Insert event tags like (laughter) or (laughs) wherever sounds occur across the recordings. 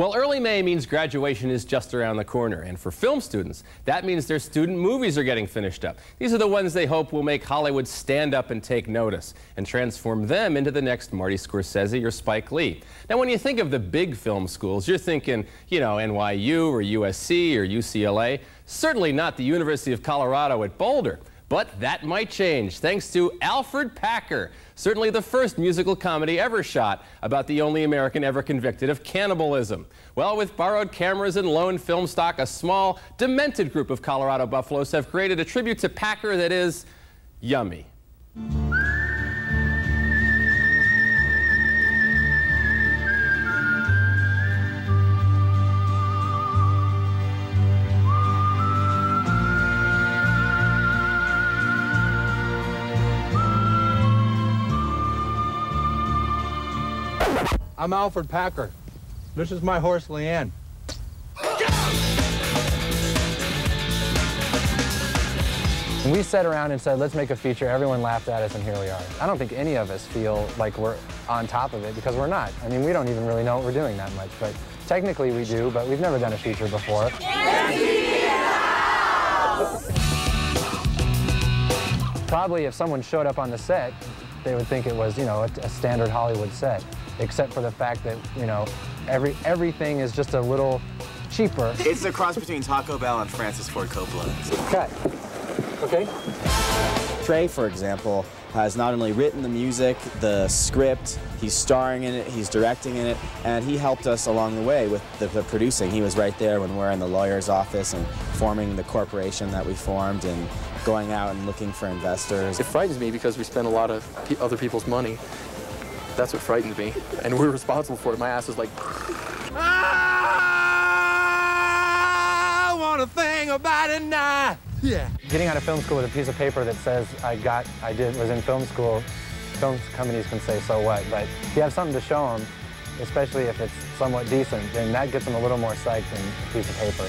Well, early May means graduation is just around the corner, and for film students, that means their student movies are getting finished up. These are the ones they hope will make Hollywood stand up and take notice and transform them into the next Marty Scorsese or Spike Lee. Now, when you think of the big film schools, you're thinking, you know, NYU or USC or UCLA, certainly not the University of Colorado at Boulder. But that might change thanks to Alfred Packer, certainly the first musical comedy ever shot about the only American ever convicted of cannibalism. Well, with borrowed cameras and loaned film stock, a small, demented group of Colorado buffaloes have created a tribute to Packer that is yummy. I'm Alfred Packer. This is my horse, Liane. We sat around and said, let's make a feature, everyone laughed at us, and here we are. I don't think any of us feel like we're on top of it, because we're not. I mean, we don't even really know what we're doing that much, but technically we do, but we've never done a feature before. Probably if someone showed up on the set, they would think it was, you know, a, a standard Hollywood set, except for the fact that, you know, every everything is just a little cheaper. It's the cross between Taco Bell and Francis Ford Coppola. Cut. Okay. Trey, for example, has not only written the music, the script, he's starring in it, he's directing in it, and he helped us along the way with the, the producing. He was right there when we're in the lawyer's office and forming the corporation that we formed and going out and looking for investors. It frightens me because we spend a lot of other people's money. That's what frightens me. And we're responsible for it. My ass is like... Ah, I want a thing about it now. Yeah. Getting out of film school with a piece of paper that says I got, I did, was in film school, film companies can say so what, but if you have something to show them, especially if it's somewhat decent, then that gets them a little more psyched than a piece of paper.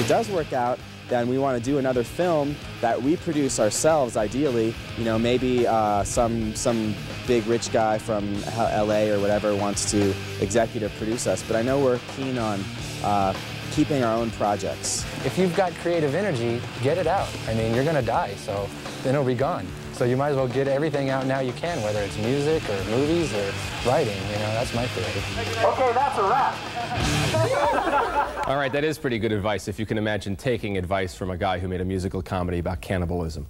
it does work out, then we want to do another film that we produce ourselves, ideally. You know, maybe uh, some some big rich guy from L.A. or whatever wants to executive produce us. But I know we're keen on uh, keeping our own projects. If you've got creative energy, get it out. I mean, you're going to die, so then it'll be gone. So you might as well get everything out now you can, whether it's music or movies or writing. You know, that's my theory. Okay, that's a wrap. All right, that is pretty good advice if you can imagine taking advice from a guy who made a musical comedy about cannibalism.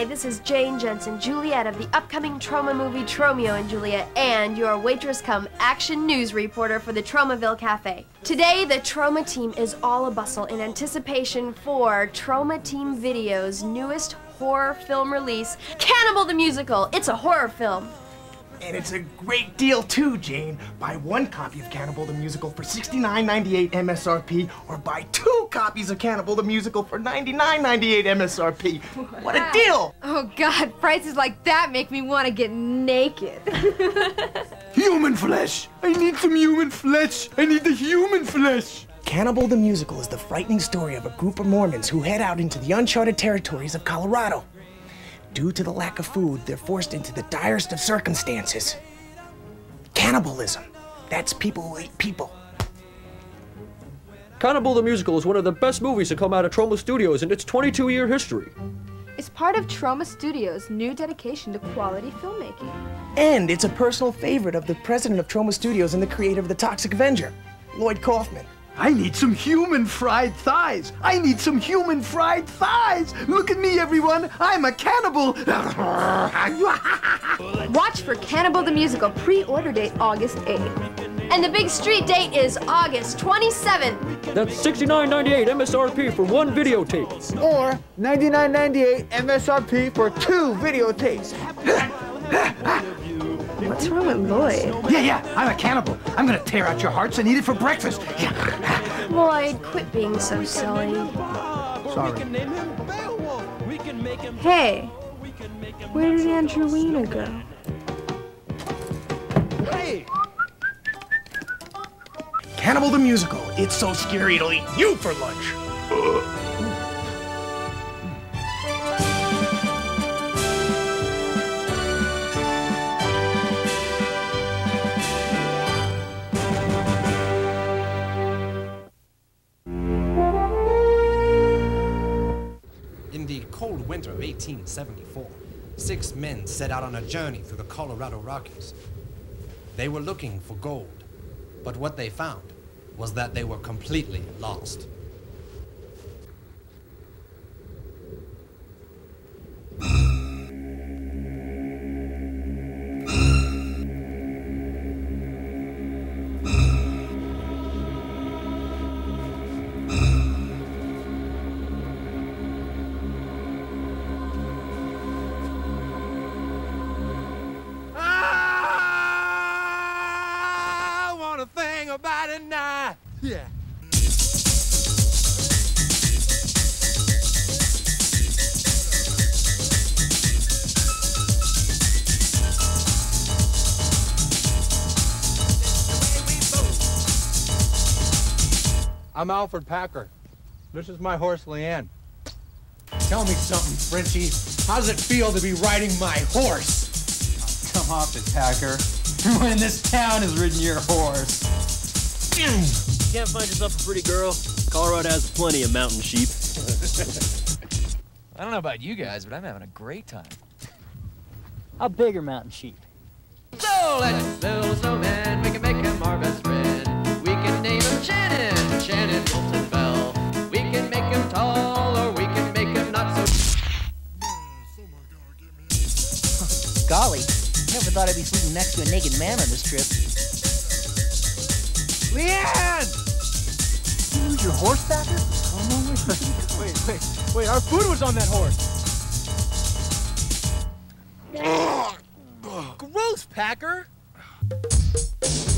Hi, this is Jane Jensen, Juliet of the upcoming Troma movie Tromeo and Juliet, and your waitress come action news reporter for the Tromaville Cafe. Today, the Troma team is all a bustle in anticipation for Troma Team Video's newest horror film release, Cannibal the Musical. It's a horror film. And it's a great deal too, Jane. Buy one copy of Cannibal the Musical for $69.98 MSRP, or buy two copies of Cannibal the Musical for $99.98 MSRP. What a deal! Oh God, prices like that make me want to get naked. (laughs) Human flesh! I need some human flesh! I need the human flesh! Cannibal the Musical is the frightening story of a group of Mormons who head out into the uncharted territories of Colorado. Due to the lack of food, they're forced into the direst of circumstances. Cannibalism. That's people who eat people. Cannibal the Musical is one of the best movies to come out of Troma Studios in its 22-year history. It's part of Troma Studios' new dedication to quality filmmaking. And it's a personal favorite of the president of Troma Studios and the creator of The Toxic Avenger, Lloyd Kaufman. I need some human fried thighs. I need some human fried thighs. Look at me, everyone. I'm a cannibal. (laughs) Watch for Cannibal the Musical pre-order date August 8th. And the big street date is August 27th. That's $69.98 MSRP for one videotape. Or $99.98 MSRP for two videotapes. (laughs) What's wrong with Lloyd? Yeah, yeah, I'm a cannibal. I'm gonna tear out your hearts and eat it for breakfast. Yeah. Lloyd, quit being so silly. Sorry. Hey, where did Angelina go? Hey! Cannibal the Musical. It's so scary it'll eat you for lunch. In the cold winter of 1874, six men set out on a journey through the Colorado Rockies. They were looking for gold, but what they found was that they were completely lost. About it now. Yeah. I'm Alfred Packer. This is my horse, Liane. Tell me something, Frenchie. How does it feel to be riding my horse? Come off it, Packer. (laughs) when this town has ridden your horse. Can't find yourself a pretty girl? Colorado has plenty of mountain sheep. I don't know about you guys, but I'm having a great time. How big are mountain sheep? So let's build a snowman, we can make him our best friend. We can name him Shannon, Shannon Wilson Bell. We can make him tall, or we can make him not so. Golly, I never thought I'd be sleeping next to a naked man on this trip. Liane! You lose your horse, Packer? wait, wait, wait, our food was on that horse. Gross, Packer!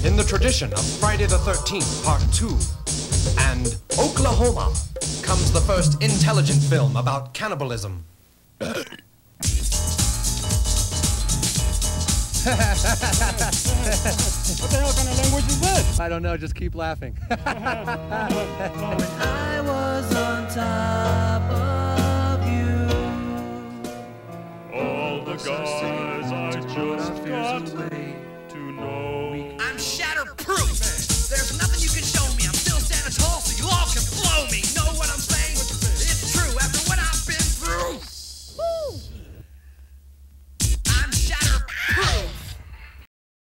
In the tradition of Friday the 13th, Part 2, and Oklahoma, comes the first intelligent film about cannibalism. What the hell kind of language is this? I don't know, just keep laughing. (laughs) I was on top of you. All the guys I just got to know.